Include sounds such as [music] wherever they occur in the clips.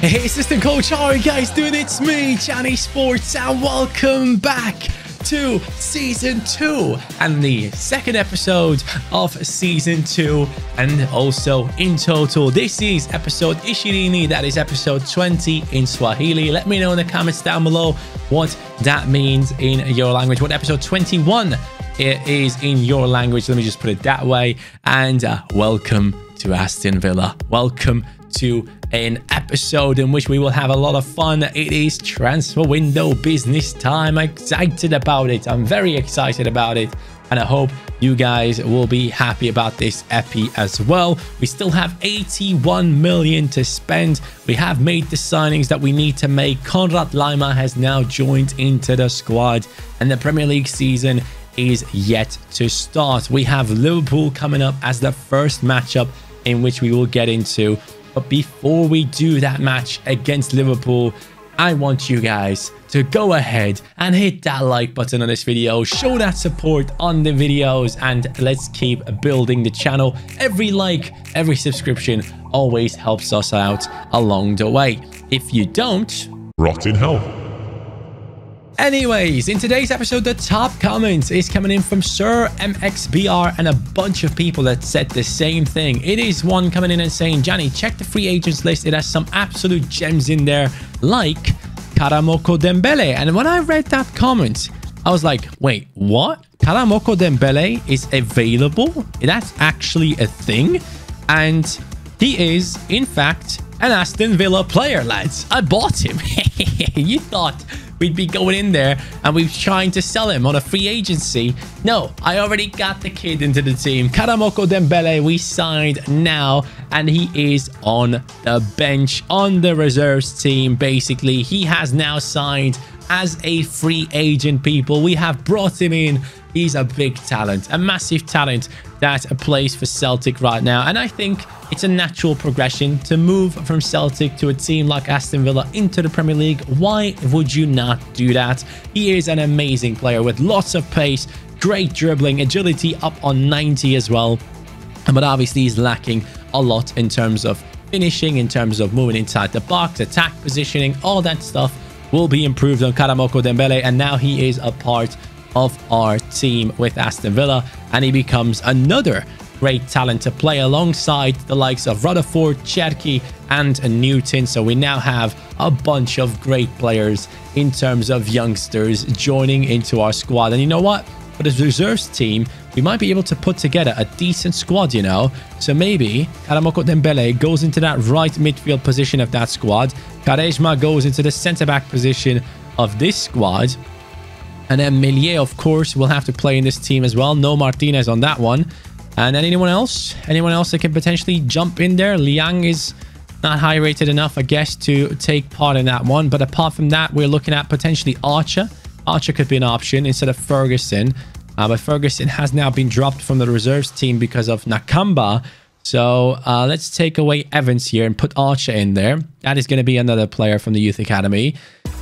Hey, assistant coach, how are you guys doing? It's me, Johnny Sports, and welcome back to season two and the second episode of season two and also in total this is episode ishirini that is episode 20 in swahili. Let me know in the comments down below what that means in your language what episode 21 it is in your language. Let me just put it that way. And uh, welcome to aston villa. Welcome to an episode in which we will have a lot of fun. It is transfer window business time. I'm excited about it. I'm very excited about it. And I hope you guys will be happy about this epi as well. We still have 81 million to spend. We have made the signings that we need to make. Konrad Laimer has now joined into the squad and the Premier League season is yet to start. We have Liverpool coming up as the first matchup in which we will get into but before we do that match against Liverpool, I want you guys to go ahead and hit that like button on this video, show that support on the videos, and let's keep building the channel. Every like, every subscription always helps us out along the way. If you don't, rot in hell. Anyways, in today's episode, the top comment is coming in from Sir MXBR and a bunch of people that said the same thing. It is one coming in and saying, Johnny, check the free agents list. It has some absolute gems in there, like Karamoko Dembele. And when I read that comment, I was like, wait, what? Karamoko Dembele is available? That's actually a thing? And he is, in fact, an Aston Villa player, lads. I bought him. [laughs] you thought we'd be going in there and we're trying to sell him on a free agency. No, I already got the kid into the team. Karamoko Dembele, we signed now, and he is on the bench on the reserves team. Basically, he has now signed as a free agent, people. We have brought him in. He's a big talent, a massive talent that plays for Celtic right now. And I think it's a natural progression to move from Celtic to a team like Aston Villa into the Premier League. Why would you not do that? He is an amazing player with lots of pace, great dribbling, agility up on 90 as well. But obviously he's lacking a lot in terms of finishing, in terms of moving inside the box, attack positioning, all that stuff will be improved on Karamoko Dembele and now he is a part of our team with Aston Villa and he becomes another great talent to play alongside the likes of Rutherford, Cherki and Newton. So we now have a bunch of great players in terms of youngsters joining into our squad. And you know what? For the reserves team, we might be able to put together a decent squad, you know? So maybe Karamoko Dembele goes into that right midfield position of that squad. Quaresma goes into the centre-back position of this squad. And then Meslier, of course, will have to play in this team as well. No Martinez on that one. And then anyone else? Anyone else that can potentially jump in there? Liang is not high rated enough, I guess, to take part in that one. But apart from that, we're looking at potentially Archer. Archer could be an option instead of Ferguson. Uh, but Ferguson has now been dropped from the reserves team because of Nakamba. So uh, let's take away Evans here and put Archer in there. That is going to be another player from the youth academy.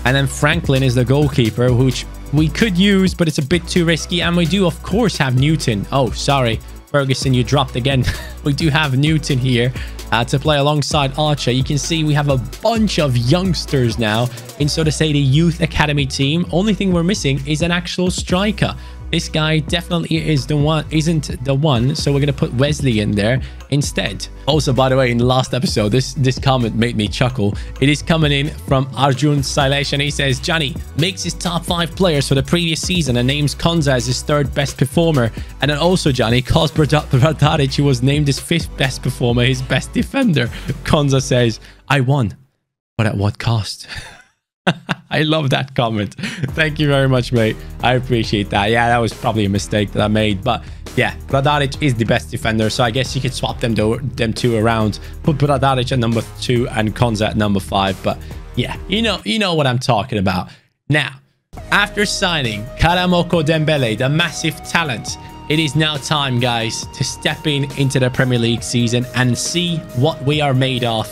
And then Franklin is the goalkeeper, which we could use, but it's a bit too risky. And we do, of course, have Newton. Oh, sorry. Ferguson, you dropped again. [laughs] we do have Newton here uh, to play alongside Archer. You can see we have a bunch of youngsters now in, so to say, the youth academy team. Only thing we're missing is an actual striker. This guy definitely is the one, isn't the one. So we're going to put Wesley in there instead. Also, by the way, in the last episode, this, this comment made me chuckle. It is coming in from Arjun Sailesh and he says, Johnny makes his top five players for the previous season and names Konsa as his third best performer. And then also, Johnny calls Bradaric, who was named his fifth best performer, his best defender. [laughs] Konsa says, I won, but at what cost? [laughs] [laughs] I love that comment. Thank you very much, mate. I appreciate that. Yeah, that was probably a mistake that I made. But yeah, Bradaric is the best defender. So I guess you could swap them, them two around. Put Bradaric at number two and Konsa at number five. But yeah, you know, you know what I'm talking about. Now, after signing Karamoko Dembele, the massive talent, it is now time, guys, to step in into the Premier League season and see what we are made of.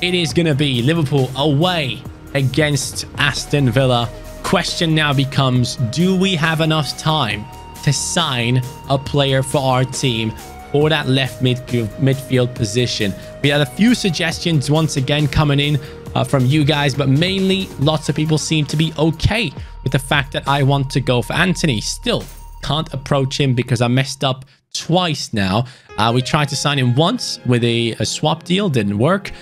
It is going to be Liverpool away against Aston Villa. Question now becomes, do we have enough time to sign a player for our team for that left midfield, midfield position? We had a few suggestions once again coming in uh, from you guys, but mainly lots of people seem to be okay with the fact that I want to go for Antony. Still, can't approach him because I messed up twice now. Uh, we tried to sign him once with a, a swap deal, didn't work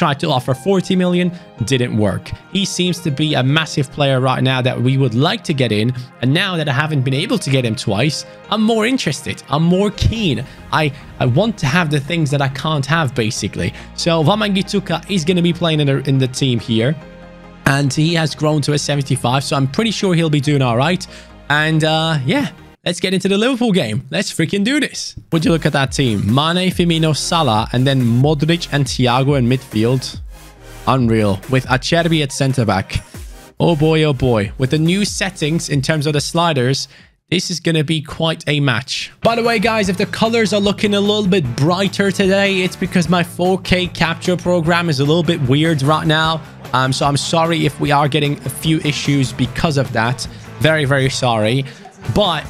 tried to offer 40 million didn't work. He seems to be a massive player right now that we would like to get in and now that i haven't been able to get him twice i'm more interested i'm more keen. I i want to have the things that i can't have basically. So Wamangituka is going to be playing in, a, in the team here and he has grown to a 75 so i'm pretty sure he'll be doing all right. And uh yeah Let's get into the Liverpool game. Let's freaking do this. Would you look at that team? Mane, Firmino, Salah, and then Modric and Thiago in midfield. Unreal. With Acerbi at centre-back. Oh boy, oh boy. With the new settings in terms of the sliders, this is going to be quite a match. By the way, guys, if the colors are looking a little bit brighter today, it's because my 4K capture program is a little bit weird right now. Um, so I'm sorry if we are getting a few issues because of that. Very, very sorry. But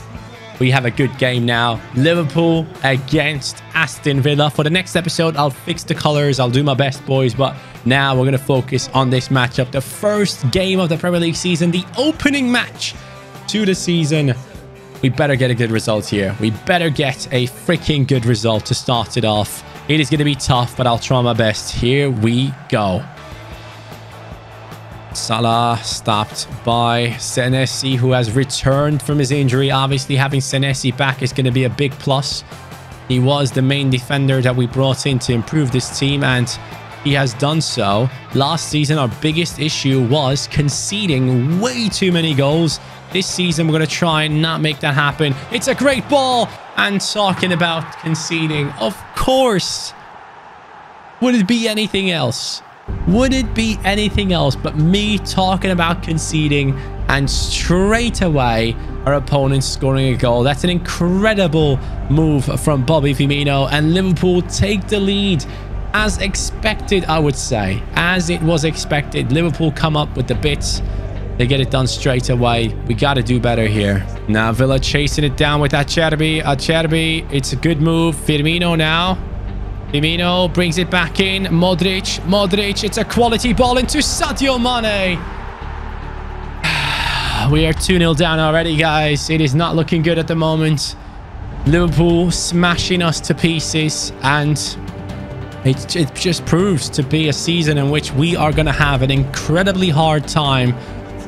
we have a good game now. Liverpool against Aston Villa. For the next episode, I'll fix the colors. I'll do my best, boys. But now we're going to focus on this matchup. The first game of the Premier League season. The opening match to the season. We better get a good result here. We better get a freaking good result to start it off. It is going to be tough, but I'll try my best. Here we go. Salah stopped by Senesi, who has returned from his injury. Obviously, having Senesi back is going to be a big plus. He was the main defender that we brought in to improve this team, and he has done so. Last season, our biggest issue was conceding way too many goals. This season, we're going to try and not make that happen. It's a great ball. And talking about conceding, of course. Would it be anything else? Would it be anything else but me talking about conceding and straight away our opponent scoring a goal? That's an incredible move from Bobby Firmino and Liverpool take the lead as expected, I would say. As it was expected, Liverpool come up with the bits. They get it done straight away. We got to do better here. Now Villa chasing it down with Acerbi. Acerbi, it's a good move. Firmino now. Firmino brings it back in. Modric. Modric. It's a quality ball into Sadio Mane. [sighs] we are 2-0 down already, guys. It is not looking good at the moment. Liverpool smashing us to pieces. And it, it just proves to be a season in which we are going to have an incredibly hard time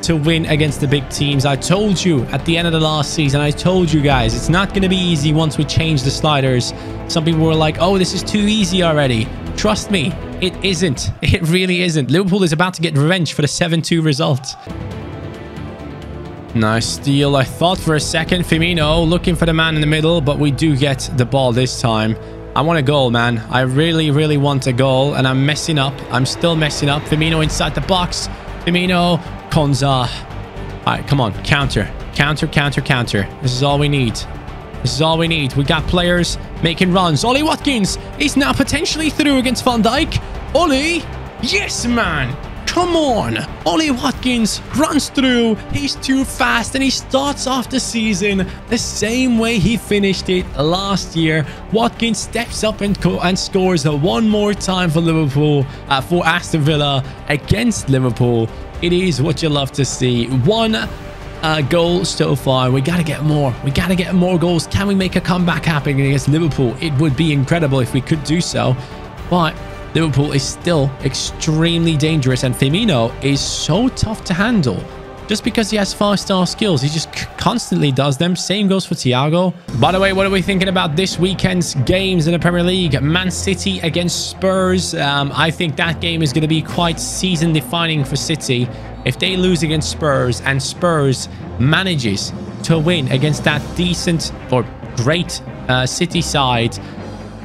to win against the big teams. I told you at the end of the last season, I told you guys, it's not going to be easy once we change the sliders. Some people were like, oh, this is too easy already. Trust me, it isn't. [laughs] It really isn't. Liverpool is about to get revenge for the 7-2 result. Nice steal. I thought for a second, Firmino looking for the man in the middle, but we do get the ball this time. I want a goal, man. I really, really want a goal, and I'm messing up. I'm still messing up. Firmino inside the box. Firmino Konsa. All right, come on. Counter. Counter, counter, counter. This is all we need. This is all we need. We got players making runs. Ollie Watkins is now potentially through against Van Dijk. Ollie. Yes, man. Come on. Ollie Watkins runs through. He's too fast and he starts off the season the same way he finished it last year. Watkins steps up and, and scores one more time for Liverpool, uh, for Aston Villa against Liverpool. It is what you love to see. One uh, goal so far. We got to get more. We got to get more goals. Can we make a comeback happen against Liverpool? It would be incredible if we could do so. But Liverpool is still extremely dangerous and Firmino is so tough to handle. Just because he has five-star skills, he just constantly does them. Same goes for Thiago. By the way, what are we thinking about this weekend's games in the Premier League? Man City against Spurs. Um, I think that game is going to be quite season-defining for City. If they lose against Spurs and Spurs manages to win against that decent or great uh, City side,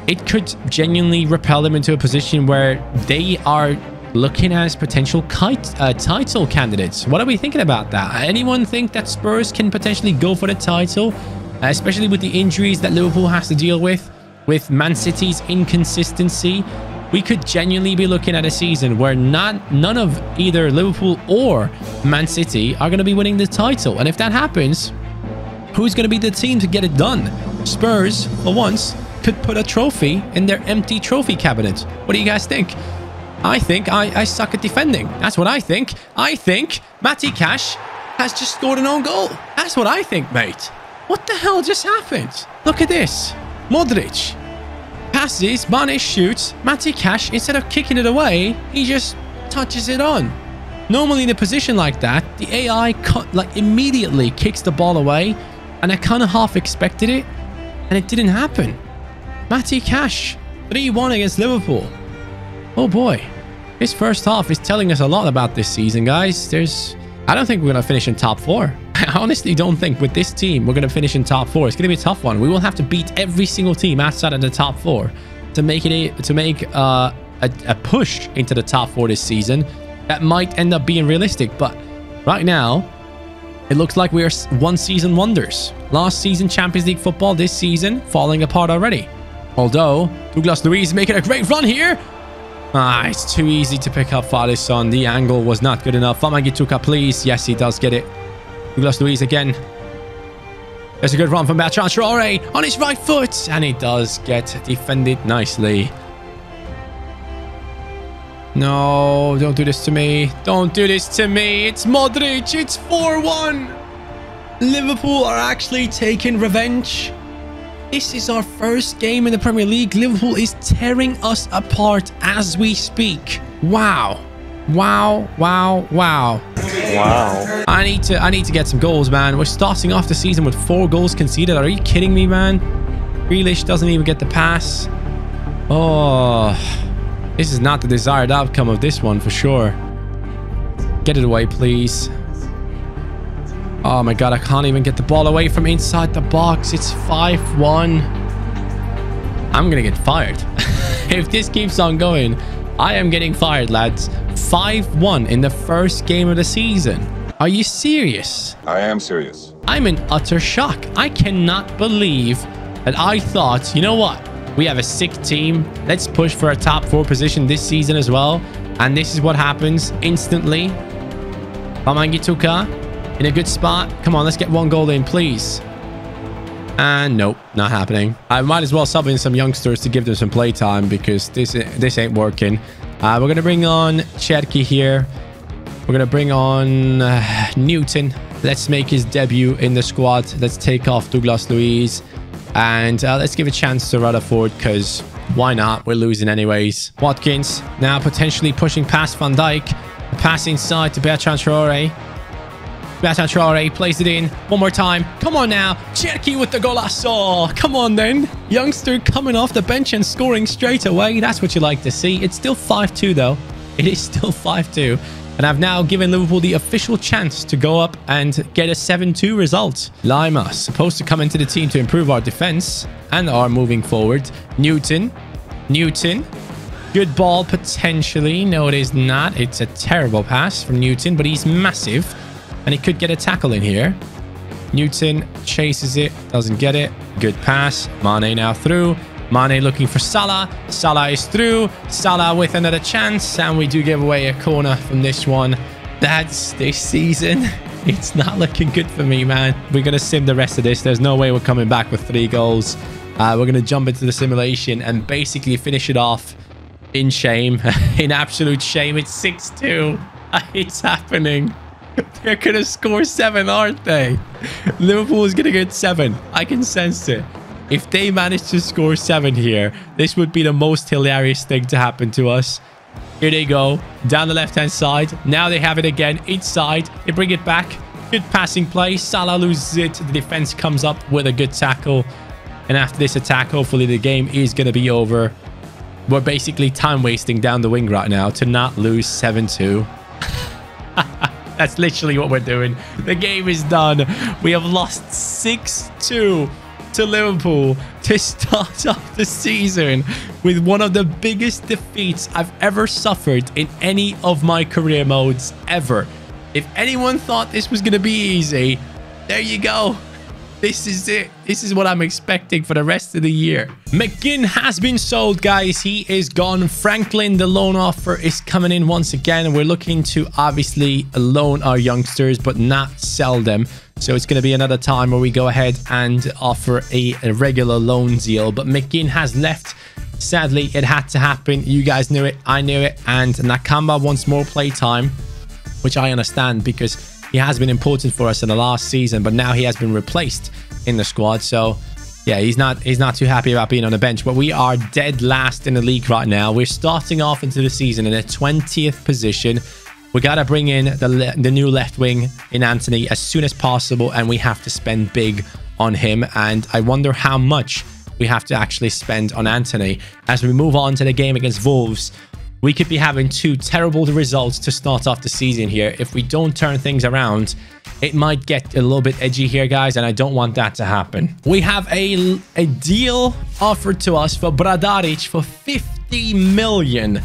it could genuinely repel them into a position where they are looking as potential kite, uh, title candidates. What are we thinking about that? Anyone think that Spurs can potentially go for the title? Uh, especially with the injuries that Liverpool has to deal with, with Man City's inconsistency. We could genuinely be looking at a season where not none of either Liverpool or Man City are going to be winning the title. And if that happens, who's going to be the team to get it done? Spurs, for once, could put a trophy in their empty trophy cabinet. What do you guys think? I think I, I suck at defending. That's what I think. I think Matty Cash has just scored an own goal. That's what I think, mate. What the hell just happened? Look at this. Modric passes, Mane shoots. Matty Cash, instead of kicking it away, he just touches it on. Normally in a position like that, the AI like immediately kicks the ball away, and I kind of half expected it, and it didn't happen. Matty Cash, 3-1 against Liverpool. Oh boy. This first half is telling us a lot about this season, guys. There's... I don't think we're going to finish in top four. [laughs] I honestly don't think with this team we're going to finish in top four. It's going to be a tough one. We will have to beat every single team outside of the top four to make it a, to make uh, a, a push into the top four this season. That might end up being realistic, but right now it looks like we are one season wonders. Last season Champions League football, this season falling apart already. Although Douglas Luiz making a great run here. Ah, it's too easy to pick up Father's The angle was not good enough. Wamangituka, please. Yes, he does get it. Douglas Luiz again. There's a good run from Bertrand Traore on his right foot. And he does get defended nicely. No, don't do this to me. Don't do this to me. It's Modric. It's 4-1. Liverpool are actually taking revenge. This is our first game in the Premier League. Liverpool is tearing us apart as we speak. Wow. Wow, wow, wow. Wow. I need to I need to get some goals, man. We're starting off the season with four goals conceded. Are you kidding me, man? Grealish doesn't even get the pass. Oh, this is not the desired outcome of this one for sure. Get it away, please. Oh my god, I can't even get the ball away from inside the box. It's 5-1. I'm gonna get fired. [laughs] if this keeps on going, I am getting fired, lads. 5-1 in the first game of the season. Are you serious? I am serious. I'm in utter shock. I cannot believe that I thought, you know what? We have a sick team. Let's push for a top four position this season as well. And this is what happens instantly. Wamangituka in a good spot. Come on, let's get one goal in, please. And nope, not happening. I might as well sub in some youngsters to give them some playtime because this this ain't working. Uh, we're going to bring on Cherki here. We're going to bring on uh, Newton. Let's make his debut in the squad. Let's take off Douglas Luiz. And uh, let's give a chance to Rutherford because why not? We're losing anyways. Watkins now potentially pushing past Van Dijk. Pass inside to Bertrand Traore. Bertrand Traore plays it in one more time. Come on now. Cherki with the golazo. Come on then. Youngster coming off the bench and scoring straight away. That's what you like to see. It's still 5-2 though. [laughs] It is still 5-2. And I've now given Liverpool the official chance to go up and get a 7-2 result. Laimer, supposed to come into the team to improve our defense and our moving forward. Newton. Newton. Good ball, potentially. No, it is not. It's a terrible pass from Newton, but he's massive. And he could get a tackle in here. Newton chases it, doesn't get it. Good pass. Mane now through. Mane looking for Salah. Salah is through. Salah with another chance. And we do give away a corner from this one. That's this season. [laughs] It's not looking good for me, man. We're going to sim the rest of this. There's no way we're coming back with three goals. Uh, we're going to jump into the simulation and basically finish it off in shame. [laughs] in absolute shame. It's 6-2. [laughs] It's happening. [laughs] They're going to score seven, aren't they? Liverpool is going to get seven. I can sense it. If they manage to score seven here, this would be the most hilarious thing to happen to us. Here they go. Down the left-hand side. Now they have it again. Inside. They bring it back. Good passing play. Salah loses it. The defense comes up with a good tackle. And after this attack, hopefully the game is going to be over. We're basically time wasting down the wing right now to not lose 7-2. [laughs] That's literally what we're doing. The game is done. We have lost 6-2 to Liverpool to start [laughs] off the season with one of the biggest defeats I've ever suffered in any of my career modes ever. If anyone thought this was going to be easy, there you go. This is it. This is what I'm expecting for the rest of the year. McGinn has been sold, guys. He is gone. Franklin, the loan offer is coming in once again. We're looking to obviously loan our youngsters, but not sell them. So it's going to be another time where we go ahead and offer a, a regular loan deal. But McGinn has left. Sadly, it had to happen. You guys knew it. I knew it. And Nakamba wants more playtime, which I understand because he has been important for us in the last season. But now he has been replaced in the squad. So yeah, he's not he's not too happy about being on the bench. But we are dead last in the league right now. We're starting off into the season in a 20th position. We got to bring in the, the new left wing in Antony as soon as possible, and we have to spend big on him. And I wonder how much we have to actually spend on Antony. As we move on to the game against Wolves, we could be having two terrible results to start off the season here. If we don't turn things around, it might get a little bit edgy here, guys, and I don't want that to happen. We have a, a deal offered to us for Bradaric for 50 million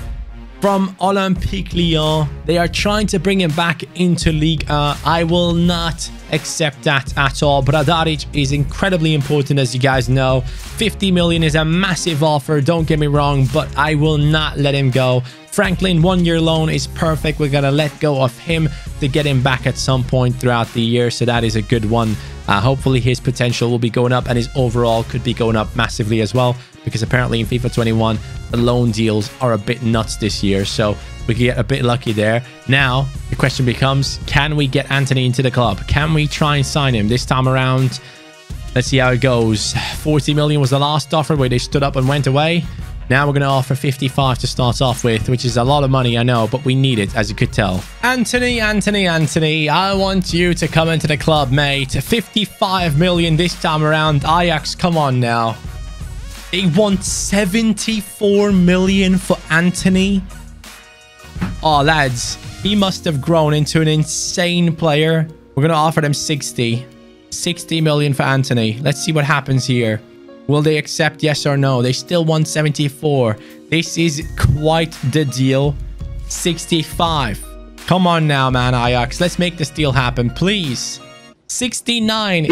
from Olympique Lyon. They are trying to bring him back into League uh, I will not accept that at all. Bradaric is incredibly important, as you guys know. 50 million is a massive offer, don't get me wrong, but I will not let him go. Franklin, one-year loan is perfect. We're going to let go of him to get him back at some point throughout the year, so that is a good one. Uh, hopefully, his potential will be going up, and his overall could be going up massively as well because apparently in FIFA 21, the loan deals are a bit nuts this year. So we could get a bit lucky there. Now, the question becomes, can we get Antony into the club? Can we try and sign him this time around? Let's see how it goes. 40 million was the last offer where they stood up and went away. Now we're going to offer 55 to start off with, which is a lot of money, I know, but we need it, as you could tell. Antony, Antony, Antony, I want you to come into the club, mate. 55 million this time around. Ajax, come on now. They want 74 million for Antony. Oh, lads, he must have grown into an insane player. We're going to offer them 60. 60 million for Antony. Let's see what happens here. Will they accept yes or no? They still want 74. This is quite the deal. 65. Come on now, man, Ajax. Let's make this deal happen, please. 69 [laughs]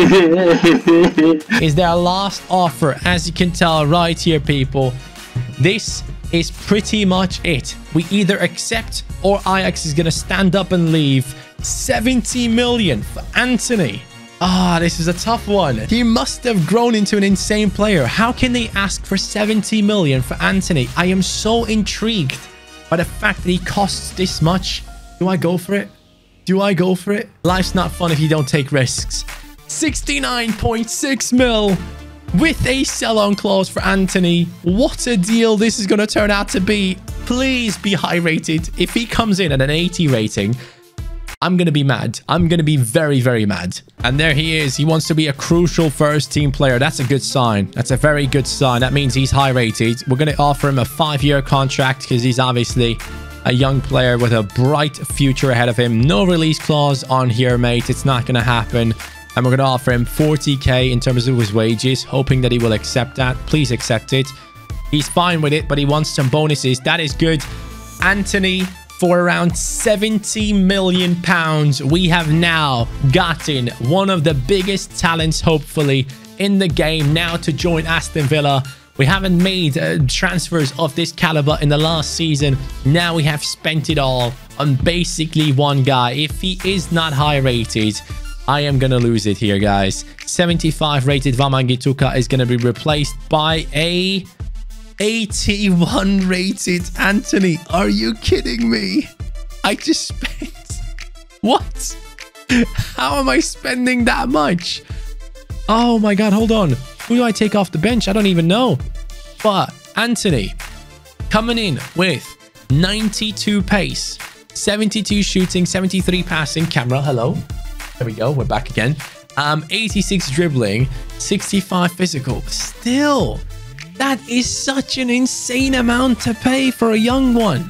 is their last offer. As you can tell right here, people, this is pretty much it. We either accept or Ajax is going to stand up and leave. 70 million for Antony. Ah, this is a tough one. He must have grown into an insane player. How can they ask for 70 million for Antony? I am so intrigued by the fact that he costs this much. Do I go for it? Do I go for it? Life's not fun if you don't take risks. 69.6 mil with a sell-on clause for Antony. What a deal this is going to turn out to be. Please be high rated. If he comes in at an 80 rating, I'm going to be mad. I'm going to be very, very mad. And there he is. He wants to be a crucial first team player. That's a good sign. That's a very good sign. That means he's high rated. We're going to offer him a five-year contract because he's obviously a young player with a bright future ahead of him. No release clause on here, mate. It's not going to happen. And we're going to offer him 40k in terms of his wages, hoping that he will accept that. Please accept it. He's fine with it, but he wants some bonuses. That is good. Antony, for around 70 million pounds, we have now gotten one of the biggest talents, hopefully, in the game now to join Aston Villa. We haven't made uh, transfers of this caliber in the last season. Now we have spent it all on basically one guy. If he is not high rated, I am going to lose it here, guys. 75 rated Wamangituka is going to be replaced by a 81 [laughs] rated Antony. Are you kidding me? I just spent... [laughs] What? How am I spending that much? Oh my god, hold on. Who do I take off the bench? I don't even know. But Antony coming in with 92 pace, 72 shooting, 73 passing. Camera, hello. There we go. We're back again. Um, 86 dribbling, 65 physical. Still, that is such an insane amount to pay for a young one.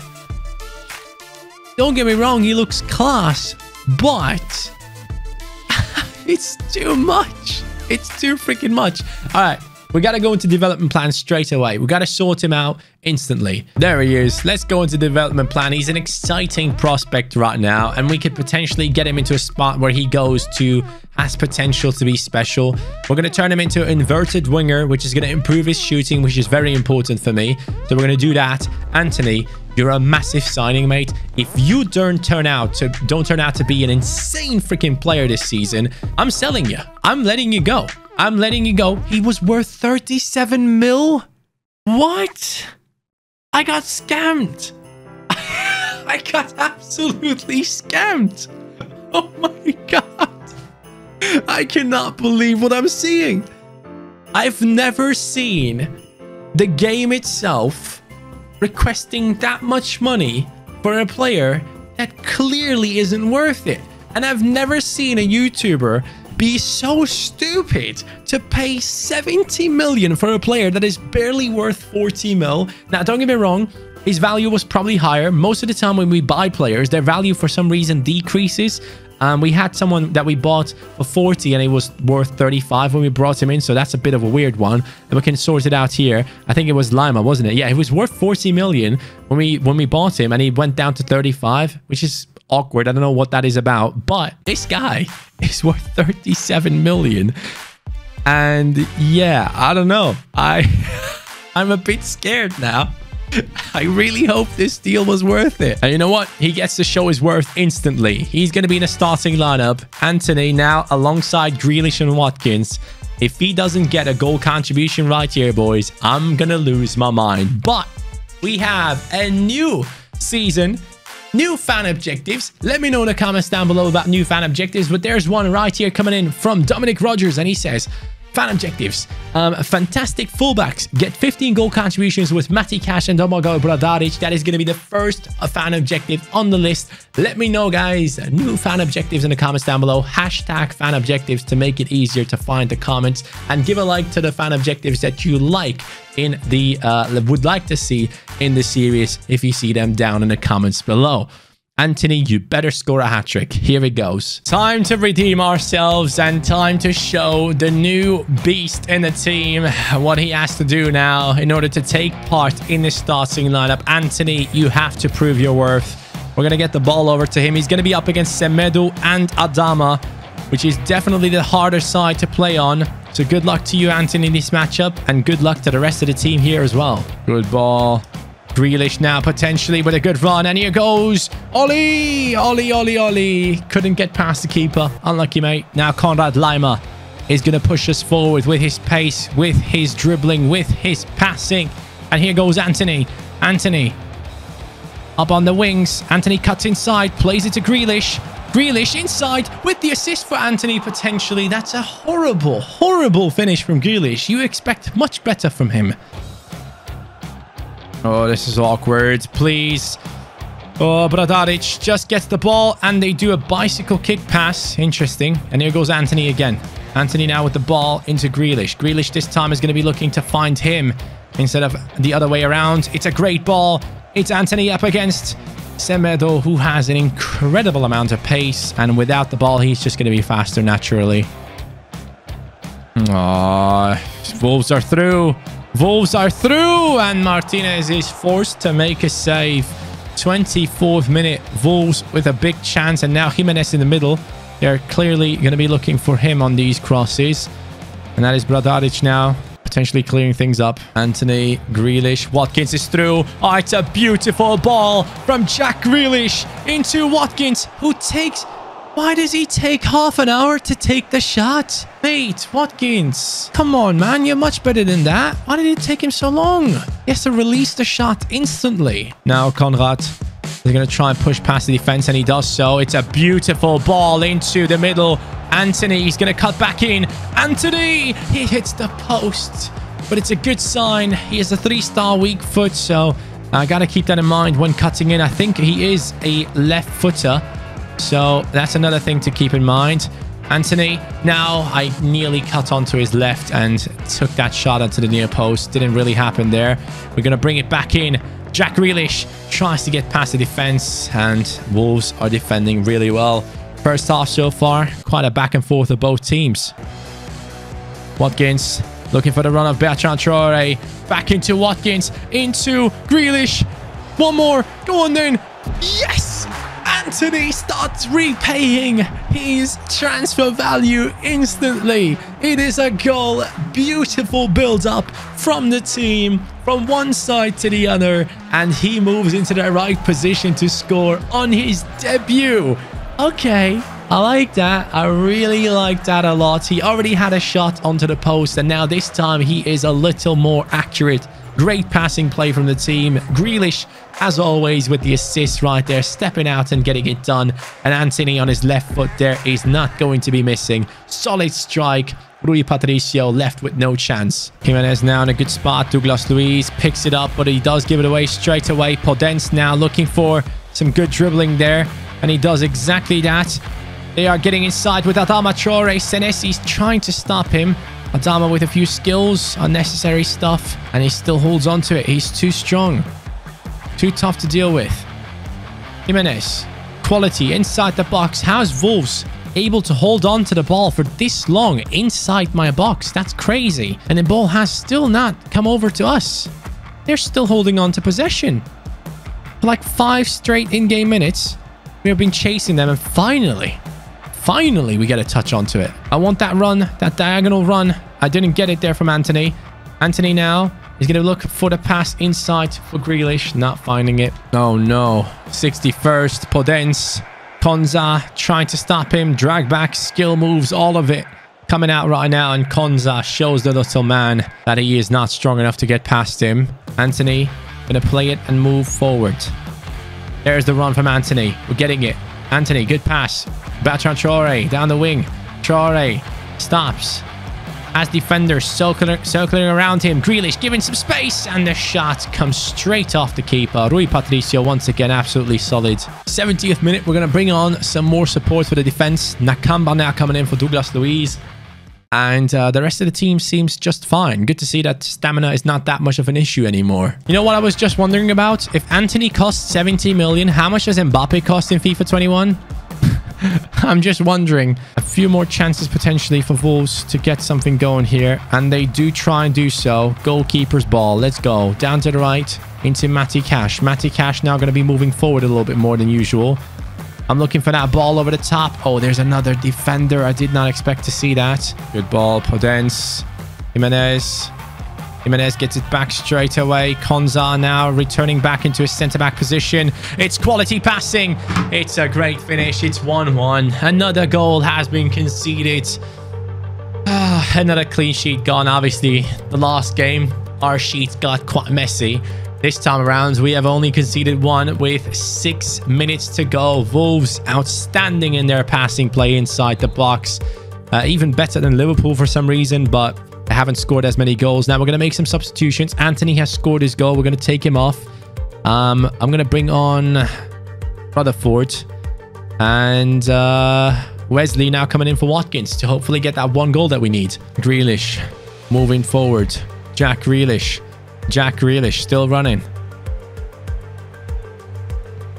Don't get me wrong, he looks class, but [laughs] it's too much. It's too freaking much. All right, We got to go into development plan straight away. We got to sort him out instantly. There he is. Let's go into development plan. He's an exciting prospect right now, and we could potentially get him into a spot where he goes to has potential to be special. We're going to turn him into an inverted winger, which is going to improve his shooting, which is very important for me. So we're going to do that. Antony, you're a massive signing, mate. If you don't turn out to don't turn out to be an insane freaking player this season, I'm selling you. I'm letting you go. I'm letting you go. He was worth 37 mil. What? I got scammed. [laughs] I got absolutely scammed. Oh my god. I cannot believe what I'm seeing. I've never seen the game itself requesting that much money for a player that clearly isn't worth it. And I've never seen a YouTuber be so stupid to pay 70 million for a player that is barely worth 40 mil. Now, don't get me wrong, his value was probably higher. Most of the time when we buy players, their value for some reason decreases. Um, we had someone that we bought for 40 and it was worth 35 when we brought him in. So that's a bit of a weird one. And we can sort it out here. I think it was Laimer, wasn't it? Yeah, it was worth 40 million when we when we bought him and he went down to 35, which is awkward. I don't know what that is about. But this guy [laughs] is worth 37 million. And yeah, I don't know. I [laughs] I'm a bit scared now. [laughs] I really hope this deal was worth it. And you know what? He gets to show his worth instantly. He's going to be in a starting lineup. Antony now alongside Grealish and Watkins. If he doesn't get a goal contribution right here, boys, I'm going to lose my mind. But we have a new season new fan objectives. Let me know in the comments down below about new fan objectives. But there's one right here coming in from Dominic Rogers, and he says, Fan objectives. Um, fantastic fullbacks. Get 15 goal contributions with Matty Cash and Domagoj Bradaric. That is going to be the first fan objective on the list. Let me know, guys, new fan objectives in the comments down below. Hashtag fan objectives to make it easier to find the comments. And give a like to the fan objectives that you like in the, uh, would like to see in the series if you see them down in the comments below. Antony, you better score a hat trick. Here it goes. Time to redeem ourselves and time to show the new beast in the team what he has to do now in order to take part in the starting lineup. Antony, you have to prove your worth. We're going to get the ball over to him. He's going to be up against Semedo and Adama, which is definitely the harder side to play on. So good luck to you, Antony, in this matchup. And good luck to the rest of the team here as well. Good ball. Grealish now potentially with a good run. And here goes Ollie. Ollie, Ollie, Ollie. Couldn't get past the keeper. Unlucky, mate. Now Konrad Laimer is going to push us forward with his pace, with his dribbling, with his passing. And here goes Antony. Antony up on the wings. Antony cuts inside, plays it to Grealish. Grealish inside with the assist for Antony potentially. That's a horrible, horrible finish from Grealish. You expect much better from him. Oh, this is awkward. Please. Oh, Bradaric just gets the ball and they do a bicycle kick pass. Interesting. And here goes Antony again. Antony now with the ball into Grealish. Grealish this time is going to be looking to find him instead of the other way around. It's a great ball. It's Antony up against Semedo, who has an incredible amount of pace. And without the ball, he's just going to be faster naturally. Oh, Wolves are through. Wolves are through and Martinez is forced to make a save. 24th minute. Wolves with a big chance and now Jimenez in the middle. They're clearly going to be looking for him on these crosses. And that is Bradaric now potentially clearing things up. Antony Grealish. Watkins is through. Oh, it's a beautiful ball from Jack Grealish into Watkins who takes why does he take half an hour to take the shot? Mate, Watkins. Come on, man. You're much better than that. Why did it take him so long? He has to release the shot instantly. Now, Konrad is going to try and push past the defense, and he does so. It's a beautiful ball into the middle. Antony, he's going to cut back in. Antony! He hits the post. But it's a good sign. He has a three-star weak foot, so I got to keep that in mind when cutting in. I think he is a left footer. So that's another thing to keep in mind. Antony, now I nearly cut onto his left and took that shot onto the near post. Didn't really happen there. We're going to bring it back in. Jack Grealish tries to get past the defense and Wolves are defending really well. First half so far, quite a back and forth of both teams. Watkins Looking for the run of Bertrand Traore. Back into Watkins. Into Grealish. One more. Go on then. Yes! Antony starts repaying his transfer value instantly. It is a goal. Beautiful build-up from the team from one side to the other. And he moves into the right position to score on his debut. Okay, I like that. I really like that a lot. He already had a shot onto the post, and now this time he is a little more accurate. Great passing play from the team. Grealish, as always, with the assist right there, stepping out and getting it done. And Antony on his left foot there is not going to be missing. Solid strike. Rui Patricio left with no chance. Jimenez now in a good spot. Douglas Luiz picks it up, but he does give it away straight away. Podence now looking for some good dribbling there. And he does exactly that. They are getting inside with Adama Traore. Senesi's trying to stop him. Adama with a few skills, unnecessary stuff, and he still holds on to it. He's too strong. Too tough to deal with. Jimenez. Quality inside the box. How's Wolves able to hold on to the ball for this long inside my box? That's crazy. And the ball has still not come over to us. They're still holding on to possession. For like five straight in-game minutes, we have been chasing them and finally, Finally, we get a touch onto it. I want that run, that diagonal run. I didn't get it there from Antony. Antony now is going to look for the pass inside for Grealish. Not finding it. Oh, no. 61st. Podence. Konsa trying to stop him. Drag back, skill moves, all of it coming out right now. And Konsa shows the little man that he is not strong enough to get past him. Antony going to play it and move forward. There's the run from Antony. We're getting it. Anthony, good pass. Bertrand Traore down the wing. Traore stops. As defenders circling, circling around him, Grealish giving some space, and the shot comes straight off the keeper. Rui Patricio once again absolutely solid. 70th minute, we're going to bring on some more support for the defense. Nakamba now coming in for Douglas Luiz. And uh, the rest of the team seems just fine. Good to see that stamina is not that much of an issue anymore. You know what I was just wondering about? If Antony costs 70 million, how much does Mbappe cost in FIFA 21? [laughs] I'm just wondering. A few more chances potentially for Wolves to get something going here. And they do try and do so. Goalkeeper's ball. Let's go. Down to the right into Matty Cash. Matty Cash now going to be moving forward a little bit more than usual. I'm looking for that ball over the top. Oh, there's another defender. I did not expect to see that. Good ball. Podence. Jimenez. Jimenez gets it back straight away. Konsa now returning back into his centre-back position. It's quality passing. It's a great finish. It's 1-1. Another goal has been conceded. Ah, another clean sheet gone. Obviously, the last game, our sheet got quite messy. This time around, we have only conceded one with six minutes to go. Wolves outstanding in their passing play inside the box. Uh, even better than Liverpool for some reason, but they haven't scored as many goals. Now we're going to make some substitutions. Antony has scored his goal. We're going to take him off. Um, I'm going to bring on Rutherford and uh, Wesley now coming in for Watkins to hopefully get that one goal that we need. Grealish moving forward. Jack Grealish Jack Grealish still running.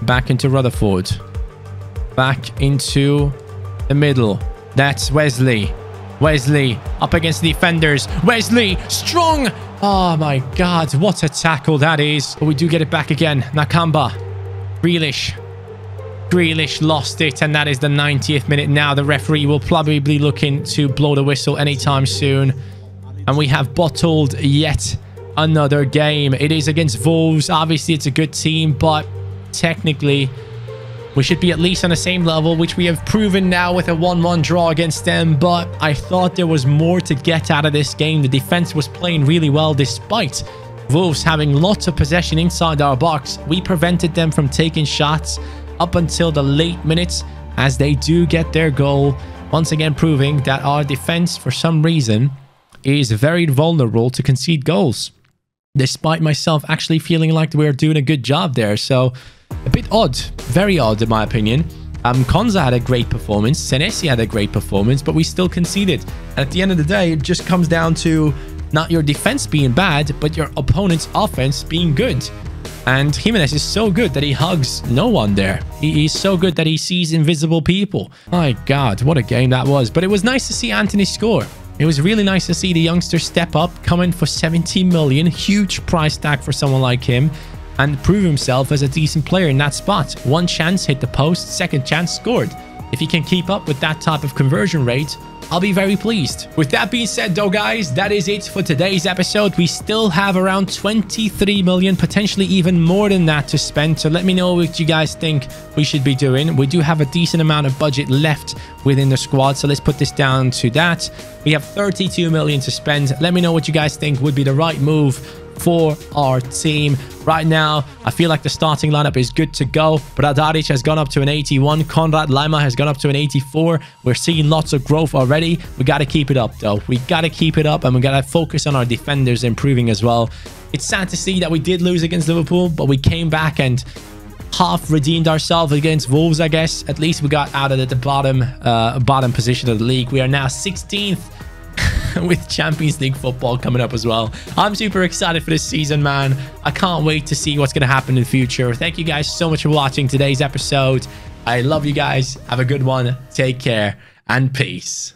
Back into Rutherford. Back into the middle. That's Wesley. Wesley up against the defenders. Wesley strong. Oh my God. What a tackle that is. But we do get it back again. Nakamba. Grealish. Grealish lost it, and that is the 90th minute now. The referee will probably be looking to blow the whistle anytime soon. And we have bottled yet another game. It is against Wolves. Obviously, it's a good team, but technically, we should be at least on the same level, which we have proven now with a 1-1 draw against them. But I thought there was more to get out of this game. The defense was playing really well despite Wolves having lots of possession inside our box. We prevented them from taking shots up until the late minutes as they do get their goal. Once again, proving that our defense, for some reason, is very vulnerable to concede goals despite myself actually feeling like we're doing a good job there. So a bit odd, very odd in my opinion. Um, Konsa had a great performance, Senesi had a great performance, but we still conceded. And at the end of the day, it just comes down to not your defense being bad, but your opponent's offense being good. And Jimenez is so good that he hugs no one there. He, he's so good that he sees invisible people. My God, what a game that was. But it was nice to see Antony score. It was really nice to see the youngster step up, come in for 70 million, huge price tag for someone like him, and prove himself as a decent player in that spot. One chance, hit the post, second chance, scored. If he can keep up with that type of conversion rate, I'll be very pleased. With that being said though guys, that is it for today's episode. We still have around 23 million, potentially even more than that to spend. So let me know what you guys think we should be doing. We do have a decent amount of budget left within the squad. So let's put this down to that. We have 32 million to spend. Let me know what you guys think would be the right move for our team. Right now, I feel like the starting lineup is good to go. Bradaric has gone up to an 81. Konrad Laimer has gone up to an 84. We're seeing lots of growth already. We got to keep it up, though. We got to keep it up, and we got to focus on our defenders improving as well. It's sad to see that we did lose against Liverpool, but we came back and half redeemed ourselves against Wolves, I guess. At least we got out of the bottom, uh, bottom position of the league. We are now 16th [laughs] with Champions League football coming up as well. I'm super excited for this season, man. I can't wait to see what's going to happen in the future. Thank you guys so much for watching today's episode. I love you guys. Have a good one. Take care and peace.